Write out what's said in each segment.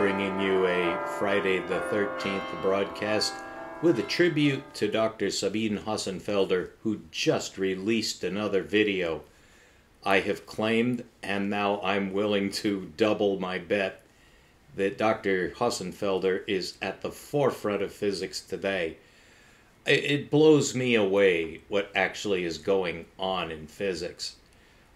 bringing you a Friday the 13th broadcast with a tribute to Dr. Sabine Hossenfelder, who just released another video. I have claimed, and now I'm willing to double my bet, that Dr. Hossenfelder is at the forefront of physics today. It blows me away what actually is going on in physics.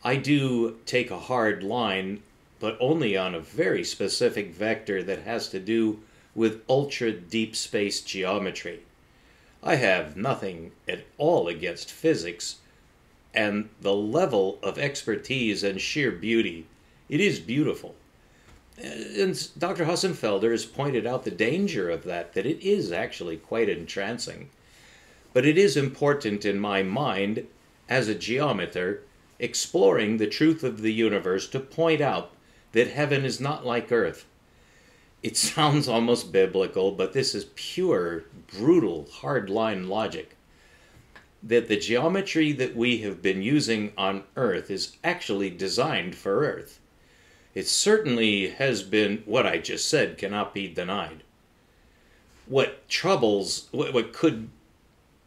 I do take a hard line but only on a very specific vector that has to do with ultra deep space geometry. I have nothing at all against physics and the level of expertise and sheer beauty. It is beautiful. And Dr. Hossenfelder has pointed out the danger of that, that it is actually quite entrancing. But it is important in my mind, as a geometer, exploring the truth of the universe to point out that heaven is not like earth. It sounds almost biblical, but this is pure, brutal, hardline logic. That the geometry that we have been using on earth is actually designed for earth. It certainly has been, what I just said cannot be denied. What troubles, what, what could,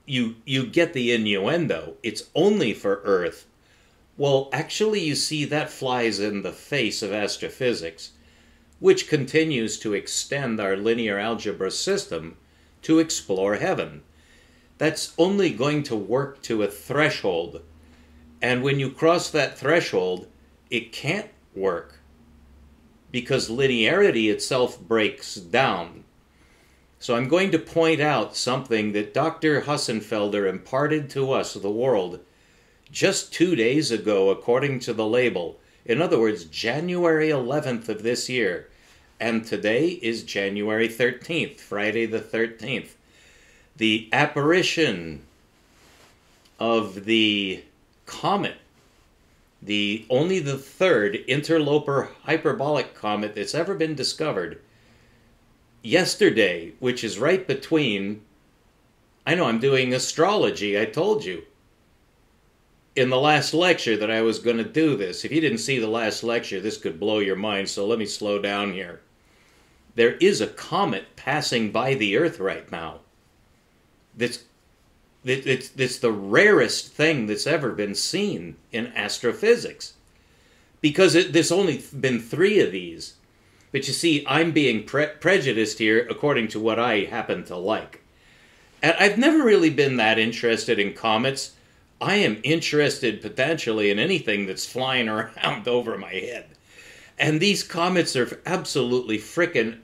you, you get the innuendo, it's only for earth well, actually, you see, that flies in the face of astrophysics, which continues to extend our linear algebra system to explore heaven. That's only going to work to a threshold. And when you cross that threshold, it can't work because linearity itself breaks down. So I'm going to point out something that Dr. Hossenfelder imparted to us, the world, just two days ago, according to the label. In other words, January 11th of this year. And today is January 13th, Friday the 13th. The apparition of the comet, the only the third interloper hyperbolic comet that's ever been discovered, yesterday, which is right between. I know I'm doing astrology, I told you in the last lecture that I was going to do this. If you didn't see the last lecture, this could blow your mind, so let me slow down here. There is a comet passing by the Earth right now. That's, it's, it's the rarest thing that's ever been seen in astrophysics. Because it, there's only been three of these. But you see, I'm being pre prejudiced here according to what I happen to like. And I've never really been that interested in comets I am interested potentially in anything that's flying around over my head. And these comets are absolutely freaking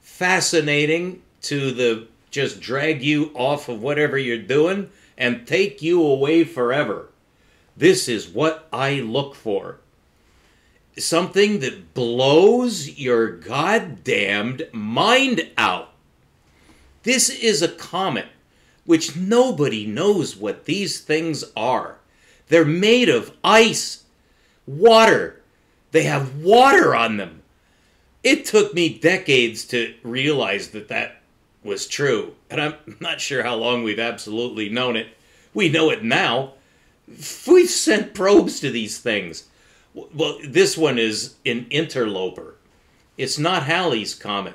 fascinating to the just drag you off of whatever you're doing and take you away forever. This is what I look for. Something that blows your goddamned mind out. This is a comet which nobody knows what these things are. They're made of ice, water. They have water on them. It took me decades to realize that that was true, and I'm not sure how long we've absolutely known it. We know it now. We've sent probes to these things. Well, this one is an interloper. It's not Halley's comet.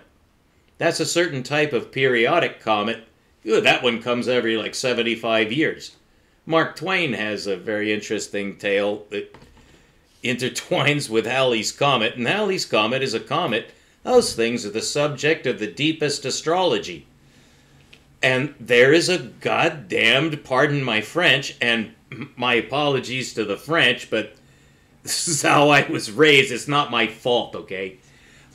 That's a certain type of periodic comet that one comes every like 75 years. Mark Twain has a very interesting tale that intertwines with Halley's Comet, and Halley's Comet is a comet. Those things are the subject of the deepest astrology. And there is a goddamned, pardon my French, and my apologies to the French, but this is how I was raised. It's not my fault, okay?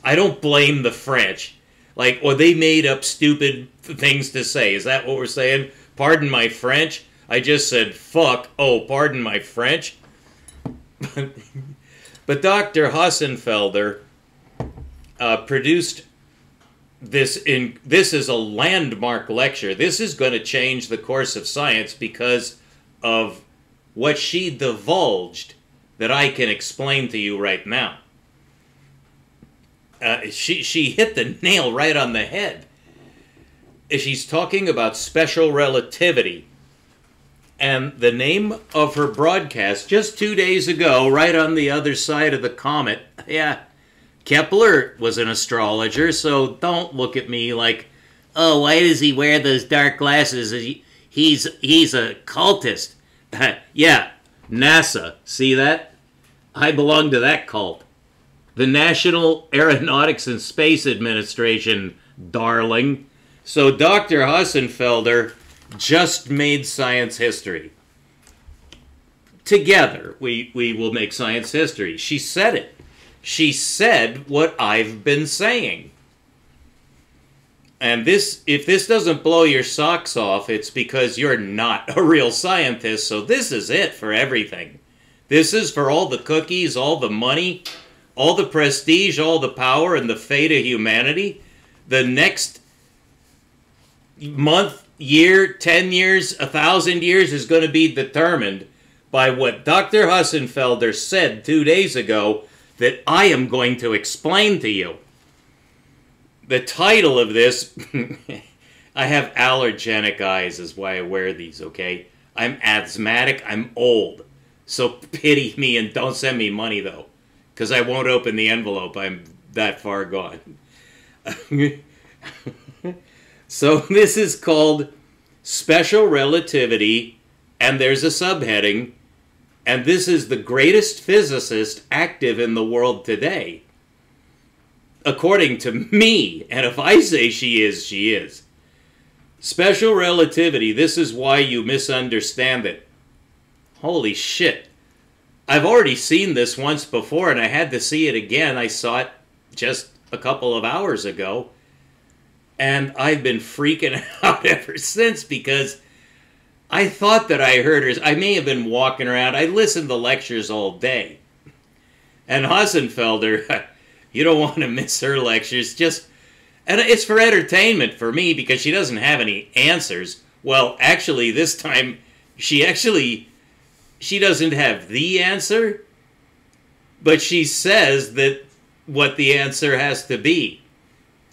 I don't blame the French. Like, or they made up stupid things to say. Is that what we're saying? Pardon my French. I just said fuck. Oh, pardon my French. but Dr. Hossenfelder uh, produced this in this is a landmark lecture. This is going to change the course of science because of what she divulged that I can explain to you right now. Uh, she she hit the nail right on the head she's talking about special relativity. And the name of her broadcast just two days ago, right on the other side of the comet, yeah, Kepler was an astrologer, so don't look at me like, oh, why does he wear those dark glasses? He's he's a cultist. yeah, NASA. See that? I belong to that cult. The National Aeronautics and Space Administration, darling. So Dr. Hossenfelder just made science history. Together, we, we will make science history. She said it. She said what I've been saying. And this, if this doesn't blow your socks off, it's because you're not a real scientist. So this is it for everything. This is for all the cookies, all the money, all the prestige, all the power, and the fate of humanity. The next month, year, 10 years, a thousand years is going to be determined by what Dr. Hossenfelder said two days ago that I am going to explain to you. The title of this, I have allergenic eyes, is why I wear these, okay? I'm asthmatic, I'm old. So pity me and don't send me money, though, because I won't open the envelope. I'm that far gone. so this is called Special Relativity, and there's a subheading and this is the greatest physicist active in the world today. According to me, and if I say she is, she is. Special relativity, this is why you misunderstand it. Holy shit. I've already seen this once before and I had to see it again. I saw it just a couple of hours ago. And I've been freaking out ever since because I thought that I heard her. I may have been walking around. I listened to lectures all day. And Hossenfelder, you don't want to miss her lectures. Just, and it's for entertainment for me because she doesn't have any answers. Well, actually, this time she actually she doesn't have the answer, but she says that what the answer has to be.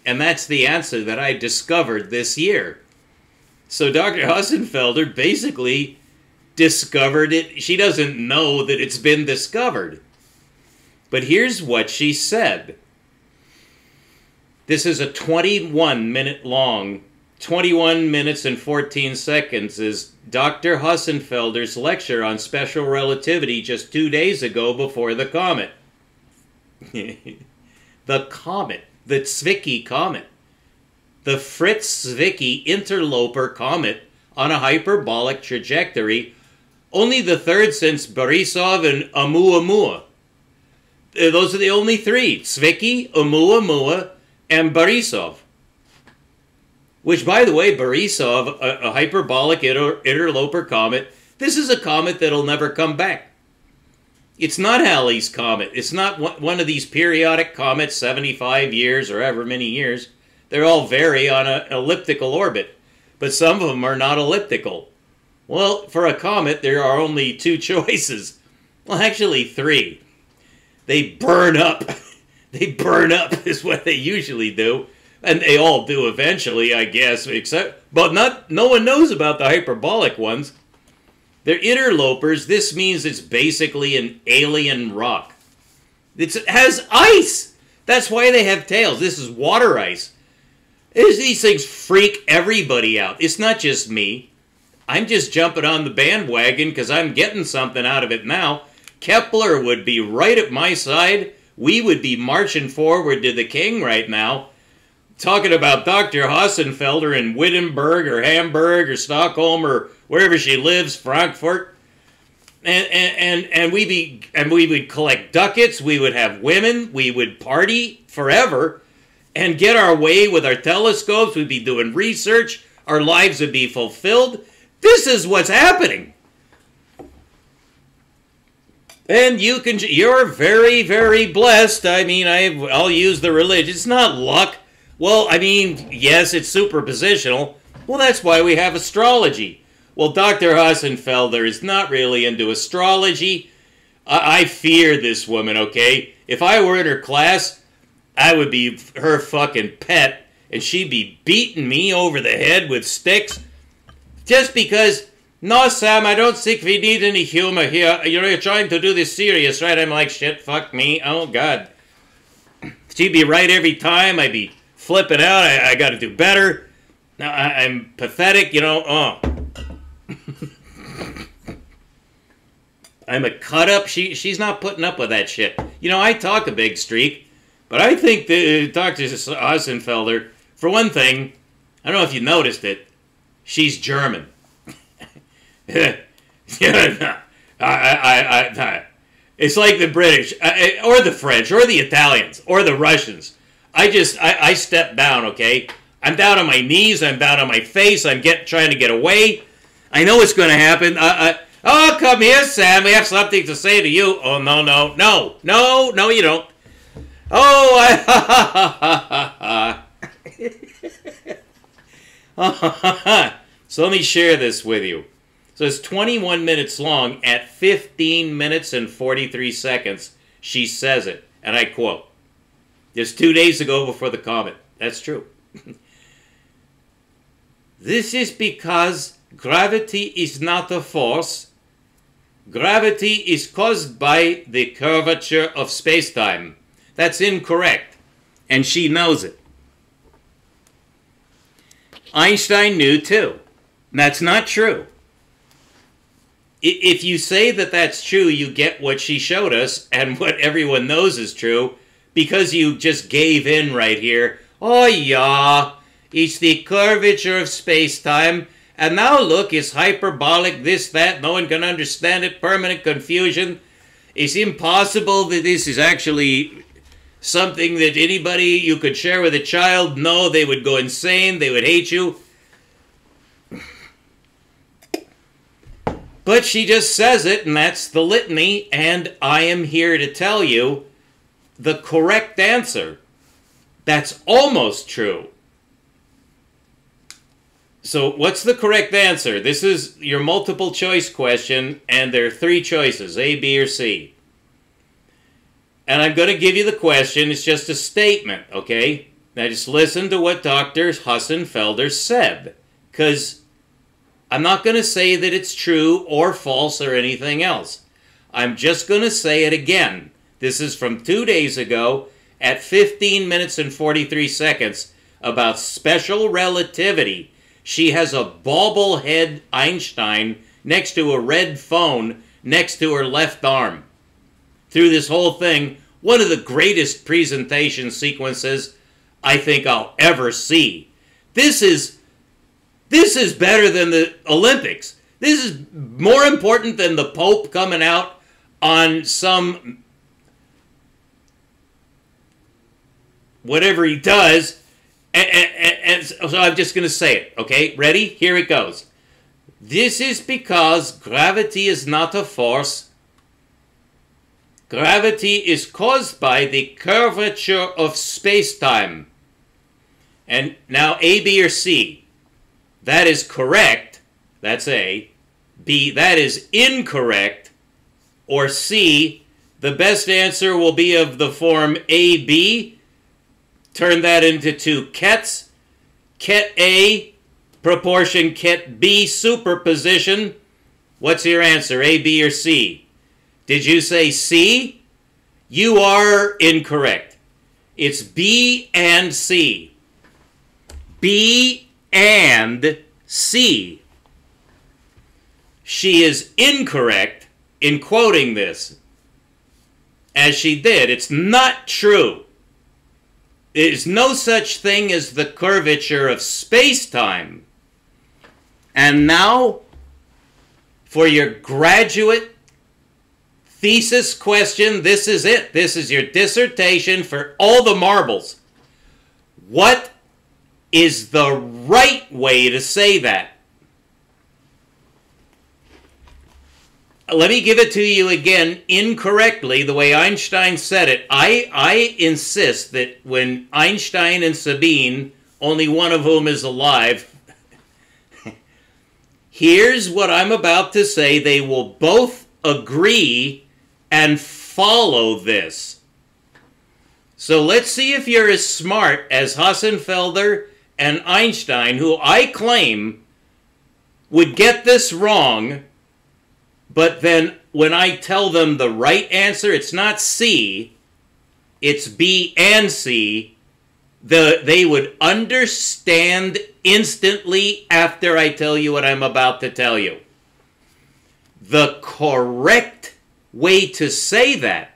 And that's the answer that I discovered this year. So Dr. Hossenfelder basically discovered it. She doesn't know that it's been discovered. But here's what she said. This is a 21 minute long, 21 minutes and 14 seconds is Dr. Hossenfelder's lecture on special relativity just two days ago before the comet. the comet, the Zwicky comet the Fritz Zwicky interloper comet on a hyperbolic trajectory, only the third since Borisov and Oumuamua. Uh, those are the only three Zwicky, Oumuamua, and Borisov. Which, by the way, Borisov, a, a hyperbolic inter interloper comet, this is a comet that'll never come back. It's not Halley's Comet. It's not one of these periodic comets, 75 years or ever many years. They all vary on an elliptical orbit, but some of them are not elliptical. Well, for a comet, there are only two choices. Well, actually, three. They burn up. they burn up, is what they usually do. And they all do eventually, I guess, except, but not, no one knows about the hyperbolic ones. They're interlopers. This means it's basically an alien rock. It's, it has ice. That's why they have tails. This is water ice. These things freak everybody out. It's not just me. I'm just jumping on the bandwagon because I'm getting something out of it now. Kepler would be right at my side. We would be marching forward to the king right now. Talking about Dr. Hossenfelder in Wittenberg or Hamburg or Stockholm or wherever she lives, Frankfurt. And, and, and, and we be and we would collect ducats, we would have women, we would party forever and get our way with our telescopes. We'd be doing research. Our lives would be fulfilled. This is what's happening. And you can, you're very, very blessed. I mean, I, I'll use the religion. It's not luck. Well, I mean, yes, it's superpositional. Well, that's why we have astrology. Well, Dr. Hossenfelder is not really into astrology. I, I fear this woman, okay? If I were in her class, I would be her fucking pet, and she'd be beating me over the head with sticks just because. No, Sam, I don't think we need any humor here. You're trying to do this serious, right? I'm like, shit, fuck me. Oh, God. She'd be right every time. I'd be flipping out. I, I got to do better. Now I, I'm pathetic, you know. Oh. I'm a cut up. She she's not putting up with that shit. You know, I talk a big streak, but I think that uh, Dr. Hossenfelder, for one thing, I don't know if you noticed it, she's German. yeah, I, I, I, it's like the British, or the French, or the Italians, or the Russians. I just, I, I step down, okay? I'm down on my knees, I'm down on my face, I'm get, trying to get away. I know it's going to happen. I, Oh, come here, Sam. We have something to say to you. Oh, no, no, no, no, no, you don't. Oh, I. so let me share this with you. So it's 21 minutes long. At 15 minutes and 43 seconds, she says it. And I quote Just two days ago before the comet. That's true. this is because gravity is not a force Gravity is caused by the curvature of spacetime. That's incorrect, and she knows it. Einstein knew too. That's not true. If you say that that's true, you get what she showed us and what everyone knows is true because you just gave in right here. Oh, yeah, it's the curvature of space-time and now look, it's hyperbolic, this, that, no one can understand it, permanent confusion. It's impossible that this is actually something that anybody you could share with a child. No, they would go insane, they would hate you. But she just says it, and that's the litany, and I am here to tell you the correct answer. That's almost true. So, what's the correct answer? This is your multiple choice question, and there are three choices A, B, or C. And I'm going to give you the question. It's just a statement, okay? Now, just listen to what Dr. Hossenfelder said, because I'm not going to say that it's true or false or anything else. I'm just going to say it again. This is from two days ago at 15 minutes and 43 seconds about special relativity she has a bobblehead Einstein next to a red phone next to her left arm. Through this whole thing, one of the greatest presentation sequences I think I'll ever see. This is this is better than the Olympics. This is more important than the Pope coming out on some whatever he does and, and, and, so I'm just going to say it, okay? Ready? Here it goes. This is because gravity is not a force. Gravity is caused by the curvature of space-time. And now A, B, or C. That is correct. That's A. B, that is incorrect. Or C, the best answer will be of the form AB turn that into two kets. Ket A, proportion ket B, superposition. What's your answer, A, B, or C? Did you say C? You are incorrect. It's B and C. B and C. She is incorrect in quoting this. As she did. It's not true. There's no such thing as the curvature of space-time. And now, for your graduate thesis question, this is it. This is your dissertation for all the marbles. What is the right way to say that? Let me give it to you again incorrectly the way Einstein said it. I, I insist that when Einstein and Sabine, only one of whom is alive, here's what I'm about to say. They will both agree and follow this. So let's see if you're as smart as Hossenfelder and Einstein, who I claim would get this wrong but then when I tell them the right answer, it's not C, it's B and C, the, they would understand instantly after I tell you what I'm about to tell you. The correct way to say that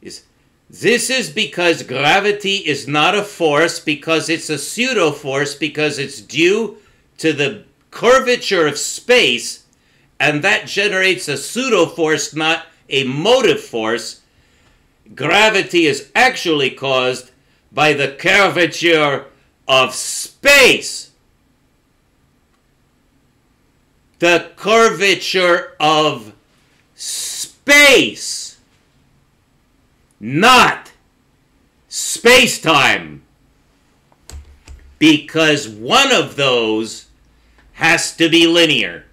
is this is because gravity is not a force because it's a pseudo force because it's due to the curvature of space and that generates a pseudo force, not a motive force. Gravity is actually caused by the curvature of space. The curvature of space, not space time. Because one of those has to be linear.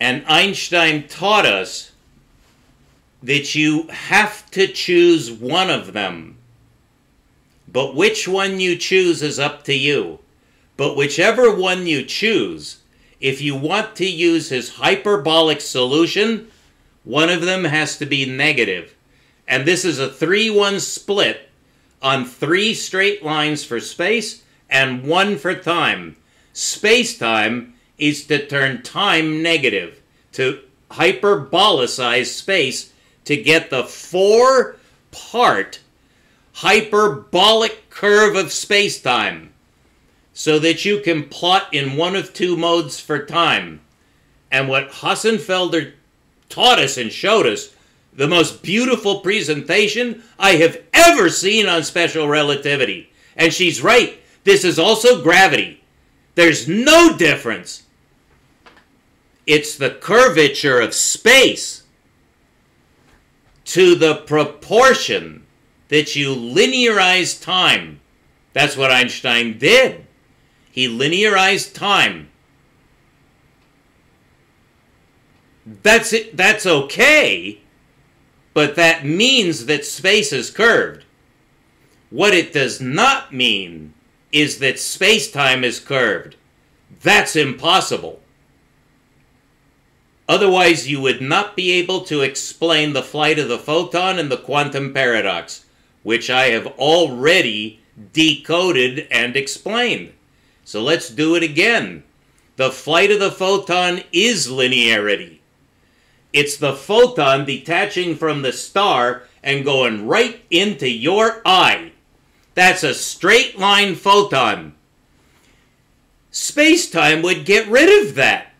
And Einstein taught us that you have to choose one of them. But which one you choose is up to you. But whichever one you choose, if you want to use his hyperbolic solution, one of them has to be negative. And this is a 3-1 split on three straight lines for space and one for time. Space-time is to turn time negative, to hyperbolicize space to get the four part hyperbolic curve of space-time so that you can plot in one of two modes for time. And what Hossenfelder taught us and showed us, the most beautiful presentation I have ever seen on special relativity. And she's right, this is also gravity. There's no difference. It's the curvature of space to the proportion that you linearize time. That's what Einstein did. He linearized time. That's it. That's okay, but that means that space is curved. What it does not mean is that space-time is curved. That's impossible. Otherwise, you would not be able to explain the flight of the photon and the quantum paradox, which I have already decoded and explained. So let's do it again. The flight of the photon is linearity. It's the photon detaching from the star and going right into your eye. That's a straight line photon. Space-time would get rid of that.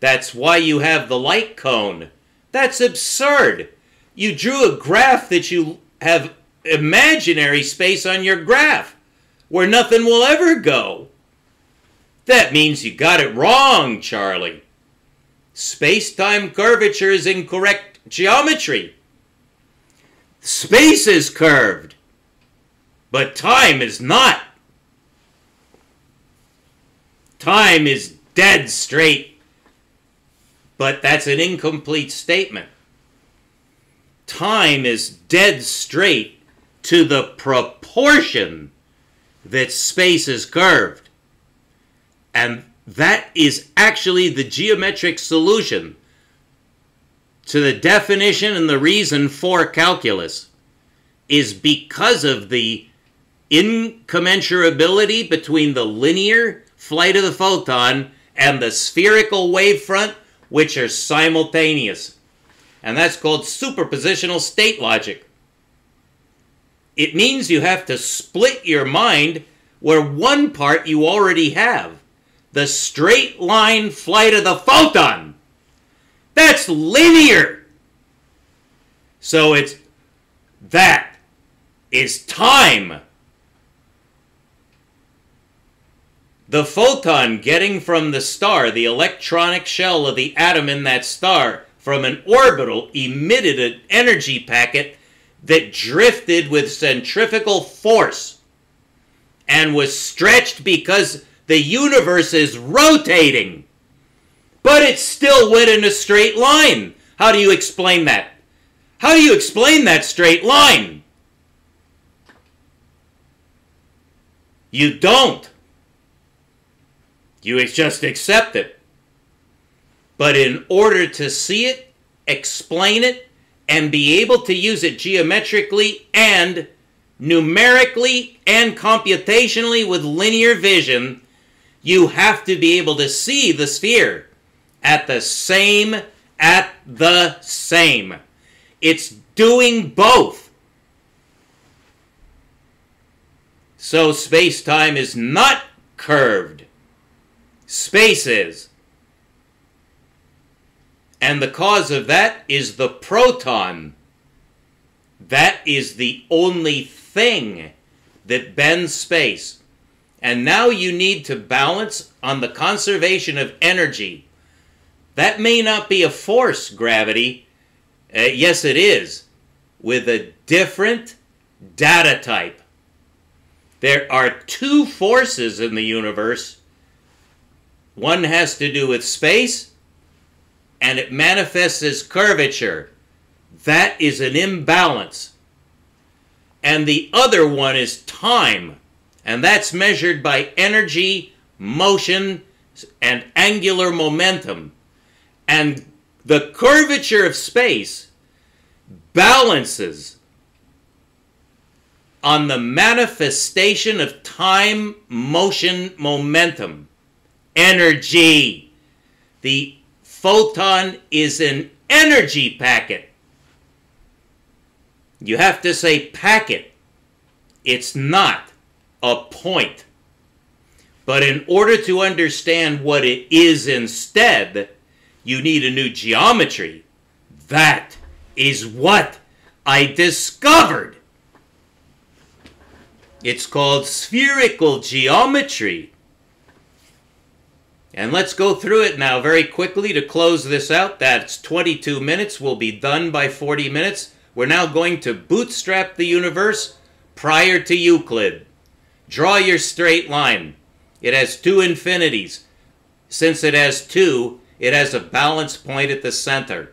That's why you have the light cone. That's absurd. You drew a graph that you have imaginary space on your graph where nothing will ever go. That means you got it wrong, Charlie. Space-time curvature is incorrect geometry. Space is curved, but time is not. Time is dead straight but that's an incomplete statement. Time is dead straight to the proportion that space is curved. And that is actually the geometric solution to the definition and the reason for calculus is because of the incommensurability between the linear flight of the photon and the spherical wavefront which are simultaneous. And that's called superpositional state logic. It means you have to split your mind where one part you already have. The straight line flight of the photon. That's linear. So it's that is time. The photon getting from the star, the electronic shell of the atom in that star, from an orbital emitted an energy packet that drifted with centrifugal force and was stretched because the universe is rotating. But it still went in a straight line. How do you explain that? How do you explain that straight line? You don't. You just accept it. But in order to see it, explain it, and be able to use it geometrically and numerically and computationally with linear vision, you have to be able to see the sphere at the same, at the same. It's doing both. So space time is not curved. Space is. And the cause of that is the proton. That is the only thing that bends space. And now you need to balance on the conservation of energy. That may not be a force, gravity. Uh, yes, it is, with a different data type. There are two forces in the universe. One has to do with space, and it manifests as curvature. That is an imbalance. And the other one is time, and that's measured by energy, motion, and angular momentum. And the curvature of space balances on the manifestation of time, motion, momentum, energy. The photon is an energy packet. You have to say packet. It's not a point. But in order to understand what it is instead, you need a new geometry. That is what I discovered. It's called spherical geometry. And let's go through it now very quickly to close this out. That's 22 minutes. We'll be done by 40 minutes. We're now going to bootstrap the universe prior to Euclid. Draw your straight line. It has two infinities. Since it has two, it has a balance point at the center.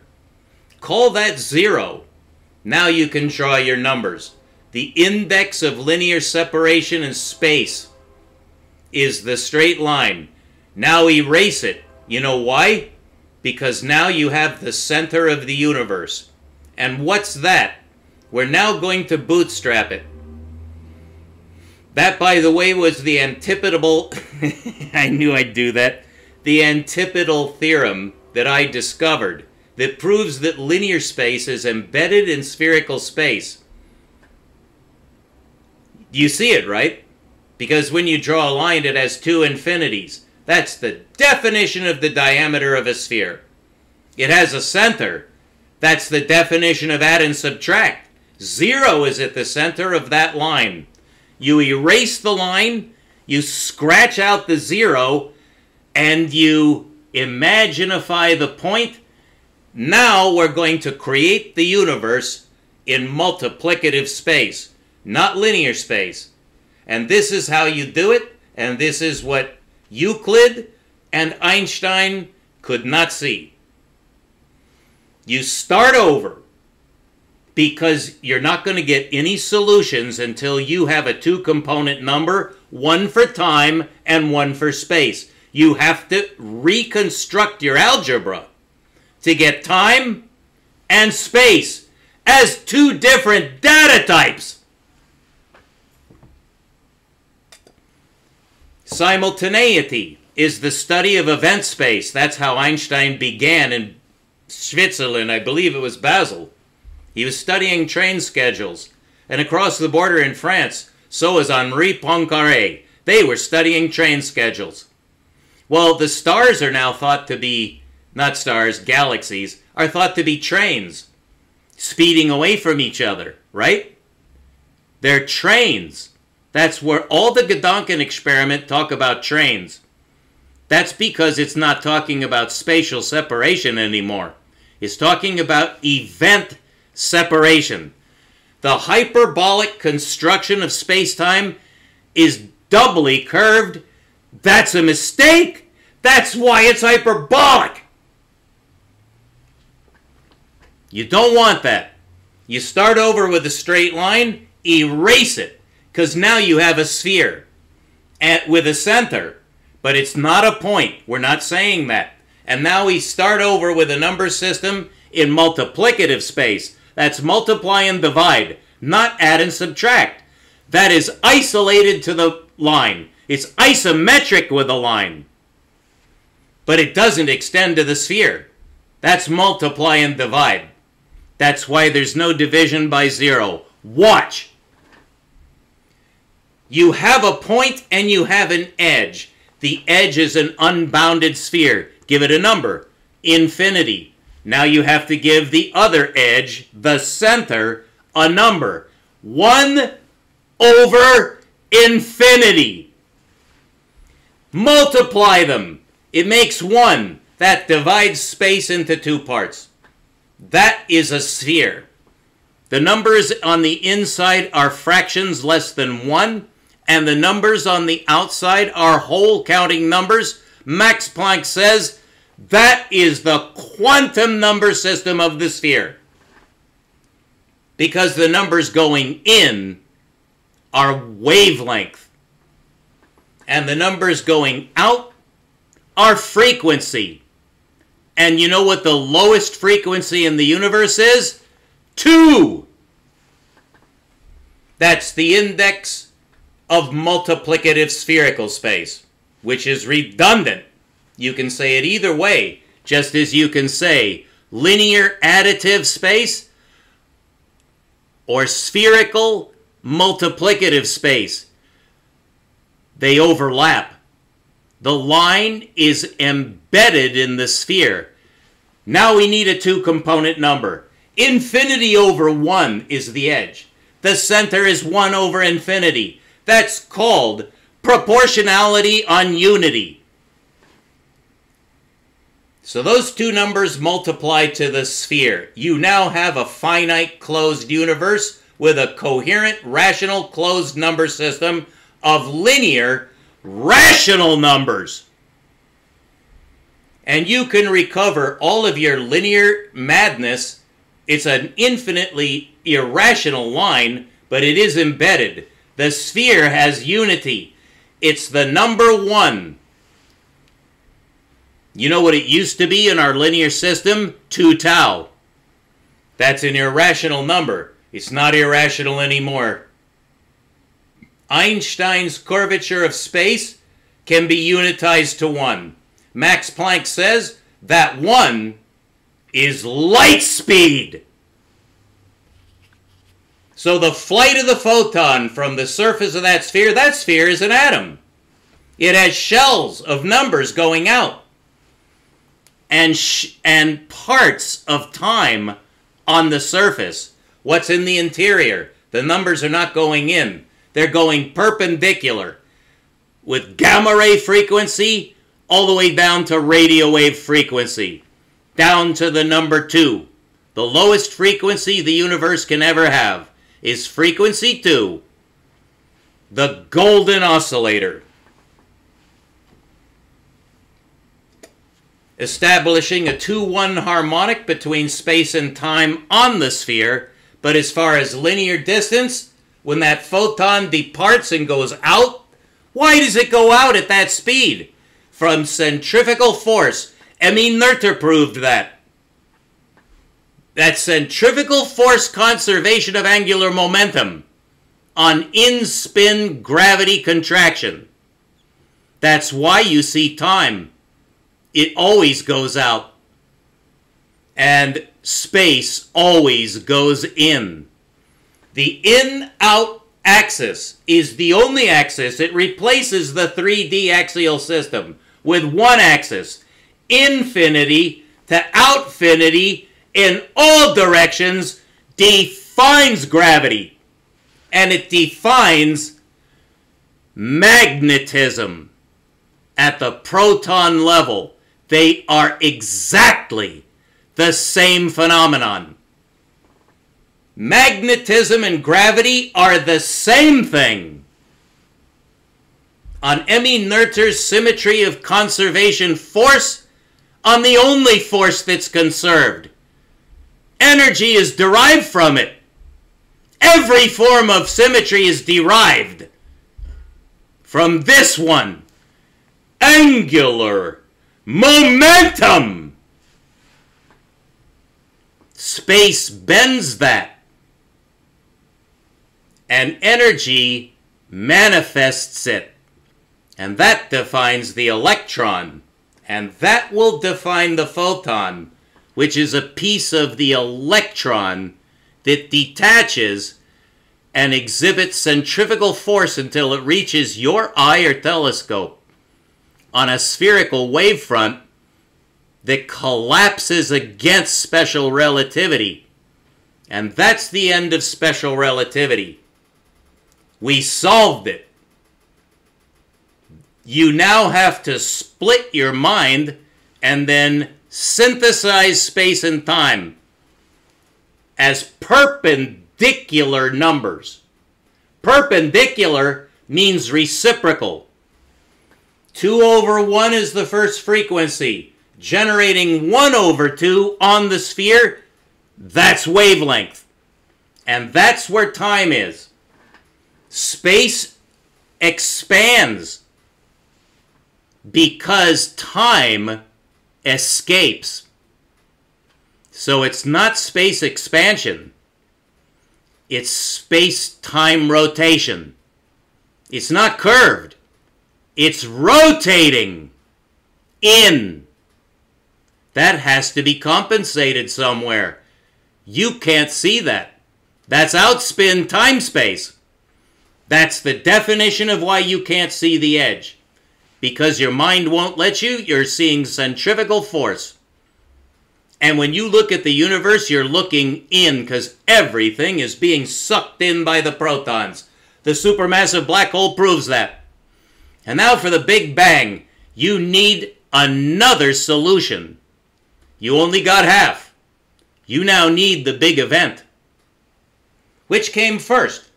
Call that zero. Now you can draw your numbers. The index of linear separation in space is the straight line. Now erase it. You know why? Because now you have the center of the universe. And what's that? We're now going to bootstrap it. That, by the way, was the antipodal. I knew I'd do that. The antipodal theorem that I discovered that proves that linear space is embedded in spherical space. You see it, right? Because when you draw a line, it has two infinities. That's the definition of the diameter of a sphere. It has a center. That's the definition of add and subtract. Zero is at the center of that line. You erase the line, you scratch out the zero, and you imaginify the point. Now we're going to create the universe in multiplicative space not linear space. And this is how you do it, and this is what Euclid and Einstein could not see. You start over because you're not going to get any solutions until you have a two component number, one for time and one for space. You have to reconstruct your algebra to get time and space as two different data types. Simultaneity is the study of event space. That's how Einstein began in Switzerland. I believe it was Basel. He was studying train schedules. And across the border in France, so was Henri Poincaré. They were studying train schedules. Well, the stars are now thought to be, not stars, galaxies, are thought to be trains speeding away from each other, right? They're trains. That's where all the Gedanken experiment talk about trains. That's because it's not talking about spatial separation anymore. It's talking about event separation. The hyperbolic construction of space-time is doubly curved. That's a mistake. That's why it's hyperbolic. You don't want that. You start over with a straight line, erase it because now you have a sphere at, with a center, but it's not a point. We're not saying that. And now we start over with a number system in multiplicative space. That's multiply and divide, not add and subtract. That is isolated to the line. It's isometric with the line. But it doesn't extend to the sphere. That's multiply and divide. That's why there's no division by zero. Watch. You have a point and you have an edge. The edge is an unbounded sphere. Give it a number. Infinity. Now you have to give the other edge, the center, a number. 1 over infinity. Multiply them. It makes 1. That divides space into two parts. That is a sphere. The numbers on the inside are fractions less than 1, and the numbers on the outside are whole counting numbers. Max Planck says that is the quantum number system of the sphere. Because the numbers going in are wavelength, and the numbers going out are frequency. And you know what the lowest frequency in the universe is? Two. That's the index of multiplicative spherical space, which is redundant. You can say it either way, just as you can say linear additive space or spherical multiplicative space. They overlap. The line is embedded in the sphere. Now we need a two component number. Infinity over 1 is the edge. The center is 1 over infinity. That's called proportionality on unity. So those two numbers multiply to the sphere. You now have a finite closed universe with a coherent, rational, closed number system of linear rational numbers. And you can recover all of your linear madness. It's an infinitely irrational line, but it is embedded. The sphere has unity. It's the number one. You know what it used to be in our linear system? 2 tau. That's an irrational number. It's not irrational anymore. Einstein's curvature of space can be unitized to 1. Max Planck says that 1 is light speed. So the flight of the photon from the surface of that sphere, that sphere is an atom. It has shells of numbers going out and and parts of time on the surface. What's in the interior? The numbers are not going in. They're going perpendicular with gamma ray frequency all the way down to radio wave frequency, down to the number two. The lowest frequency the universe can ever have is frequency two, the golden oscillator. Establishing a 2 1 harmonic between space and time on the sphere, but as far as linear distance, when that photon departs and goes out, why does it go out at that speed? From centrifugal force. Emmy Noether proved that. That centrifugal force conservation of angular momentum on in-spin gravity contraction. That's why you see time. It always goes out. And space always goes in. The in-out axis is the only axis. It replaces the 3D axial system with one axis. Infinity to outfinity in all directions defines gravity. And it defines magnetism at the proton level. They are exactly the same phenomenon. Magnetism and gravity are the same thing. On Emmy Noether's symmetry of conservation force, on the only force that's conserved. Energy is derived from it. Every form of symmetry is derived from this one. Angular momentum. Space bends that. And energy manifests it. And that defines the electron. And that will define the photon, which is a piece of the electron that detaches and exhibits centrifugal force until it reaches your eye or telescope on a spherical wavefront that collapses against special relativity. And that's the end of special relativity. We solved it. You now have to split your mind and then synthesize space and time as perpendicular numbers. Perpendicular means reciprocal. 2 over 1 is the first frequency. Generating 1 over 2 on the sphere, that's wavelength. And that's where time is. Space expands because time escapes. So it's not space expansion. It's space-time rotation. It's not curved. It's rotating in. That has to be compensated somewhere. You can't see that. That's outspin time space. That's the definition of why you can't see the edge. Because your mind won't let you, you're seeing centrifugal force. And when you look at the universe, you're looking in because everything is being sucked in by the protons. The supermassive black hole proves that. And now for the Big Bang. You need another solution. You only got half. You now need the big event. Which came first?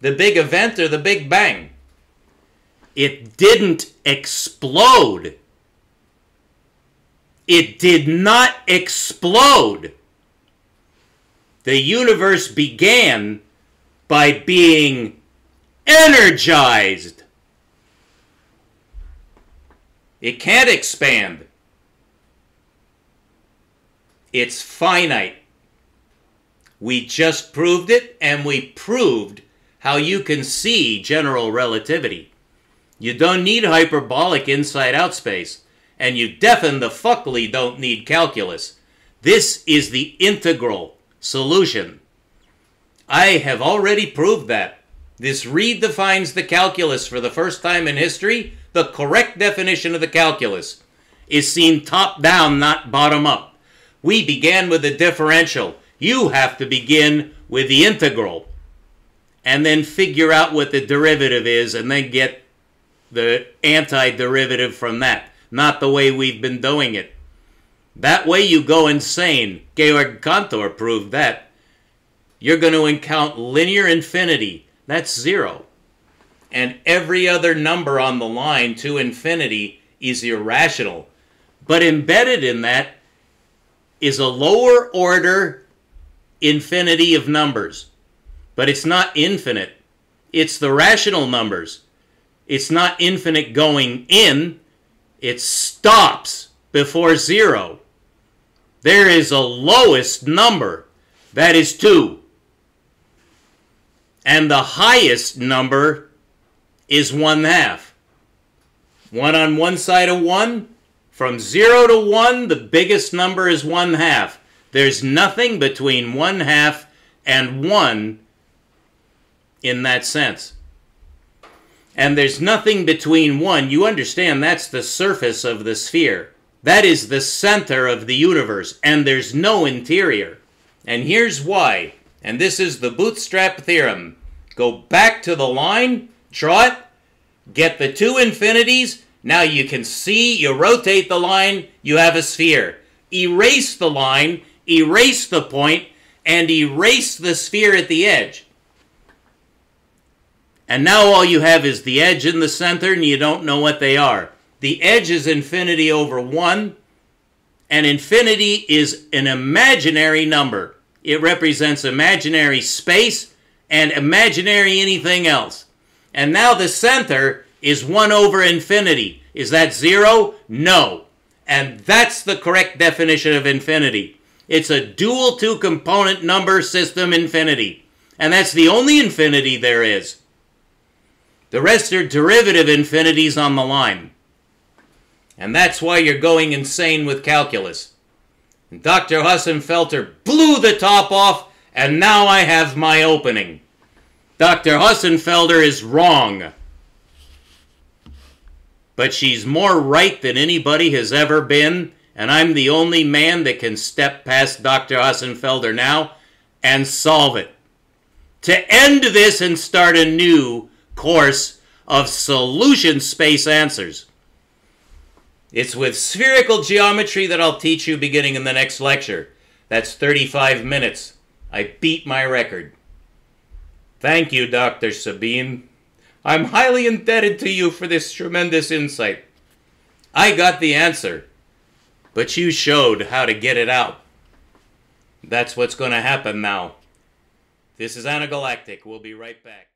The big event or the Big Bang? It didn't explode. It did not explode. The universe began by being energized. It can't expand. It's finite. We just proved it, and we proved how you can see general relativity. You don't need hyperbolic inside-out space and you deafen the fuckly don't need calculus. This is the integral solution. I have already proved that. This redefines the calculus for the first time in history. The correct definition of the calculus is seen top down, not bottom up. We began with the differential. You have to begin with the integral and then figure out what the derivative is and then get the antiderivative from that not the way we've been doing it. That way you go insane. Georg Cantor proved that. You're going to encounter linear infinity. That's zero. And every other number on the line to infinity is irrational. But embedded in that is a lower order infinity of numbers. But it's not infinite. It's the rational numbers. It's not infinite going in, it stops before zero. There is a lowest number, that is 2. And the highest number is 1 half. 1 on one side of 1. From 0 to 1, the biggest number is 1 half. There's nothing between 1 half and 1 in that sense and there's nothing between one. You understand that's the surface of the sphere. That is the center of the universe, and there's no interior. And here's why. And this is the bootstrap theorem. Go back to the line, draw it, get the two infinities. Now you can see, you rotate the line, you have a sphere. Erase the line, erase the point, and erase the sphere at the edge. And now all you have is the edge in the center and you don't know what they are. The edge is infinity over 1, and infinity is an imaginary number. It represents imaginary space and imaginary anything else. And now the center is 1 over infinity. Is that 0? No. And that's the correct definition of infinity. It's a dual two component number system infinity. And that's the only infinity there is. The rest are derivative infinities on the line. And that's why you're going insane with calculus. And Dr. Hossenfelder blew the top off, and now I have my opening. Dr. Hossenfelder is wrong. But she's more right than anybody has ever been, and I'm the only man that can step past Dr. Hossenfelder now and solve it. To end this and start a new course of solution space answers. It's with spherical geometry that I'll teach you beginning in the next lecture. That's 35 minutes. I beat my record. Thank you, Dr. Sabine. I'm highly indebted to you for this tremendous insight. I got the answer, but you showed how to get it out. That's what's going to happen now. This is Anagalactic. We'll be right back.